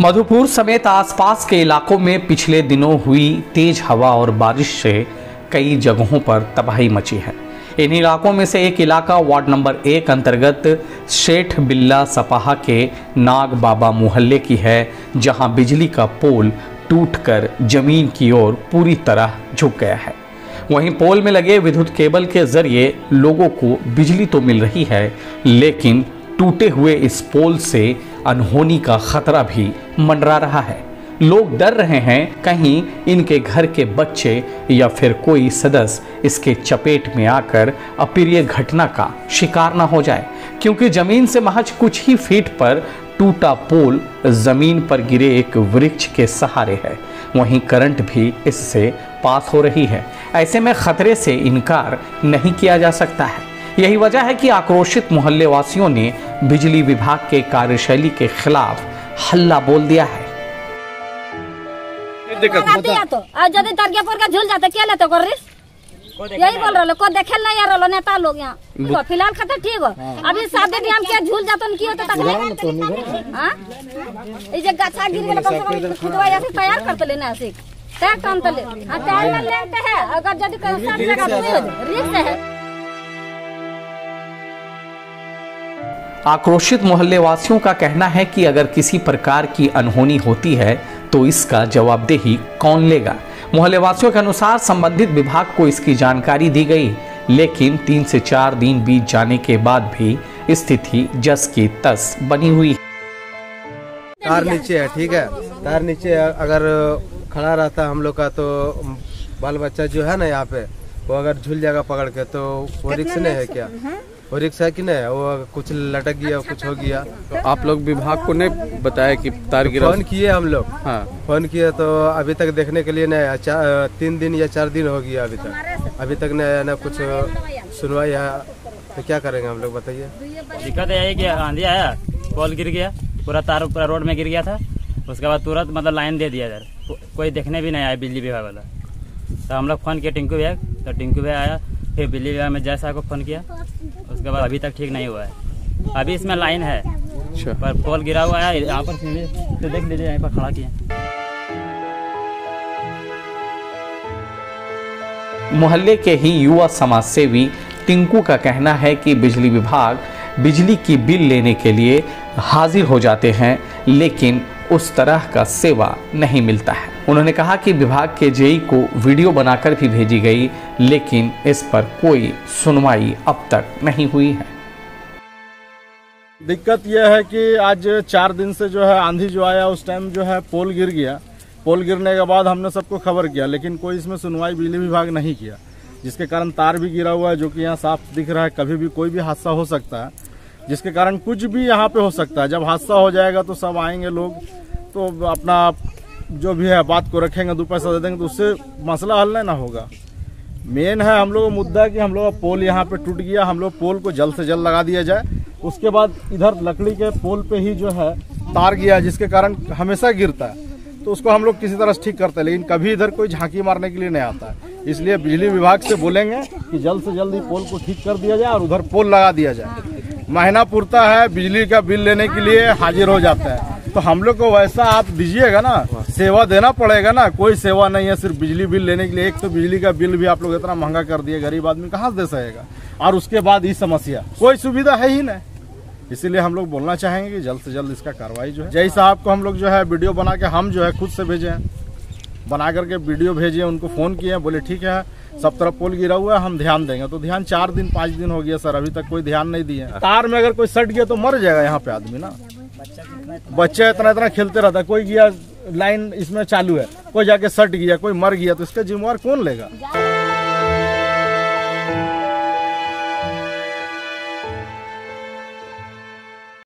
मधुपुर समेत आसपास के इलाकों में पिछले दिनों हुई तेज हवा और बारिश से कई जगहों पर तबाही मची है। इन इलाकों में से एक इलाका वार्ड नंबर एक अंतर्गत शेठ बिल्ला सपाहा के नाग बाबा मोहल्ले की है, जहाँ बिजली का पोल टूटकर ज़मीन की ओर पूरी तरह झुक गया है। वहीं पोल में लगे विद्युत केबल के ज़रिए लोगों को बिजली तो मिल रही है, लेकिन टूटे हुए इस पोल से अनहोनी का खतरा भी मंडरा रहा है। लोग डर रहे हैं कहीं इनके घर के बच्चे या फिर कोई सदस्य इसके चपेट में आकर अप्रिय घटना का शिकार ना हो जाए, क्योंकि ज़मीन से महज कुछ ही फीट पर टूटा पोल ज़मीन पर गिरे एक वृक्ष के सहारे है। वहीं करंट भी इससे पास हो रही है। ऐसे में खतरे से इनकार नहीं किया जा सकता है। यही वजह है कि आक्रोशित मोहल्ले वासियों ने बिजली विभाग के कार्यशैली के खिलाफ हल्ला बोल दिया है। तो यदि तरगे पर झूल जाते क्या लेते यही बोल रहे को देखे नहीं आ रहे नेता लोग यहाँ। तो फ़िलहाल खतर ठीक हो। अभी सादे नियम के झूल जाते की होते तक हाँ? गाछा गिर गेल कम से कम खुदवा ऐसे तैयार करते लेना ऐसे तैयार काम तले हाँ टाइम में लेते हैं। अगर यदि तो रिस्क है। आक्रोशित मोहल्ले वासियों का कहना है कि अगर किसी प्रकार की अनहोनी होती है तो इसका जवाबदेही कौन लेगा? मोहल्ले वासियों के अनुसार संबंधित विभाग को इसकी जानकारी दी गई लेकिन तीन से चार दिन बीत जाने के बाद भी स्थिति जस की तस बनी हुई है। तार नीचे है ठीक है। तार नीचे अगर खड़ा रहता हम लोग का तो बाल बच्चा जो है ना यहाँ पे वो अगर झूल जाएगा पकड़ के तो वो रिक्स नहीं है क्या? वो रिक्स है कि नहीं वो कुछ लटक गया कुछ हो गया। तो आप लोग विभाग को नहीं बताया कि तार गिरा? फ़ोन किए हम लोग। हाँ। फ़ोन किए तो अभी तक देखने के लिए नहीं आया। तीन दिन या चार दिन हो गया अभी तक। अभी तक नहीं आया ना कुछ सुनवाई है। तो क्या करेंगे हम लोग बताइए। दिक्कत यही कि आंधी आया पोल गिर गया पूरा तार पूरा रोड में गिर गया था। उसके बाद तुरंत मतलब लाइन दे दिया इधर। को- कोई देखने भी नहीं आया बिजली विभाग वाला। तो हम लोग फ़ोन किया टिंकू भैया तो टिंकू भैया आया फिर बिजली विभाग में जैसा को फ़ोन किया। उसके बाद अभी तक ठीक नहीं हुआ है। अभी इसमें लाइन है। अच्छा। पर पोल गिरा हुआ है यहाँ पर तो देख लीजिए यहाँ पर खड़ा किया। मोहल्ले के ही युवा समाज सेवी टिंकू का कहना है कि बिजली विभाग बिजली की बिल लेने के लिए हाजिर हो जाते हैं लेकिन उस तरह का सेवा नहीं मिलता है। उन्होंने कहा कि विभाग के जेई को वीडियो बनाकर भी भेजी गई, लेकिन इस पर कोई सुनवाई अब तक नहीं हुई है। दिक्कत यह है कि आज चार दिन से जो है आंधी जो आया, उस टाइम जो है पोल गिर गया। पोल गिरने के बाद हमने सबको खबर किया, लेकिन कोई इसमें सुनवाई बिजली विभाग नहीं किया। जिसके कारण तार भी गिरा हुआ है, जो कि यहाँ साफ़ दिख रहा है, कभी भी कोई भी हादसा हो सकता है। जिसके कारण कुछ भी यहाँ पे हो सकता है। जब हादसा हो जाएगा तो सब आएँगे लोग तो अपना जो भी है बात को रखेंगे, दो पैसा दे देंगे तो उससे मसला हल नहीं ना होगा। मेन है हम लोग का मुद्दा कि हम लोग का पोल यहाँ पे टूट गया, हम लोग पोल को जल्द से जल्द लगा दिया जाए। उसके बाद इधर लकड़ी के पोल पे ही जो है तार गया, जिसके कारण हमेशा गिरता है। तो उसको हम लोग किसी तरह ठीक करते हैं, लेकिन कभी इधर कोई झांकी मारने के लिए नहीं आता है। इसलिए बिजली विभाग से बोलेंगे कि जल्द से जल्द ही पोल को ठीक कर दिया जाए और उधर पोल लगा दिया जाए। महीना पुरता है, बिजली का बिल लेने के लिए हाजिर हो जाता है। तो हम लोग को वैसा आप दीजिएगा ना, सेवा देना पड़ेगा ना। कोई सेवा नहीं है, सिर्फ़ बिजली बिल लेने के लिए। एक तो बिजली का बिल भी आप लोग इतना महँगा कर दिए, गरीब आदमी कहाँ दे सकेगा? और उसके बाद ये समस्या, कोई सुविधा है ही नहीं। इसीलिए हम लोग बोलना चाहेंगे कि जल्द से जल्द इसका कार्रवाई जो है। जय साहब को हम लोग जो है वीडियो बना के हम जो है खुद से भेजे। हैं बना करके वीडियो भेजे उनको फ़ोन किए, बोले, ठीक है, सब तरफ़ पोल गिरा हुआ है, हम ध्यान देंगे। तो ध्यान चार दिन, पाँच दिन हो गया सर, अभी तक कोई ध्यान नहीं दिए तार में अगर कोई सट गया तो मर जाएगा यहाँ पे आदमी ना। बच्चा इतना इतना खेलते रहता है, कोई गया, लाइन इसमें चालू है, कोई जाके सट गया, कोई मर गया तो इसका जिम्मेवार कौन लेगा?